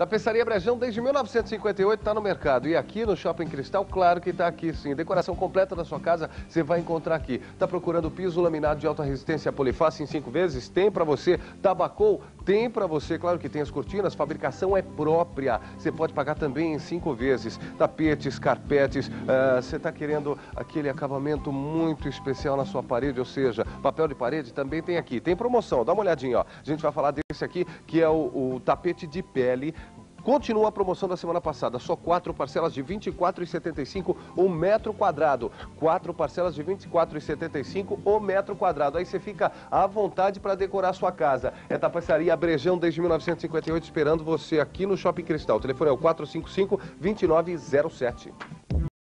Tapeçaria Brejão desde 1958 está no mercado. E aqui no Shopping Cristal, claro que está aqui sim. Decoração completa da sua casa você vai encontrar aqui. Está procurando piso laminado de alta resistência poliface em cinco vezes? Tem para você. Tabacou? Tem para você. Claro que tem as cortinas. Fabricação é própria. Você pode pagar também em cinco vezes. Tapetes, carpetes. Uh, você está querendo aquele acabamento muito especial na sua parede, ou seja, papel de parede também tem aqui. Tem promoção. Dá uma olhadinha, ó. A gente vai falar desse aqui, que é o, o tapete de pele Continua a promoção da semana passada, só quatro parcelas de R$ 24,75 o metro quadrado. Quatro parcelas de R$ 24,75 o metro quadrado. Aí você fica à vontade para decorar sua casa. É tapeçaria Brejão desde 1958 esperando você aqui no Shopping Cristal. O telefone é o 455 2907.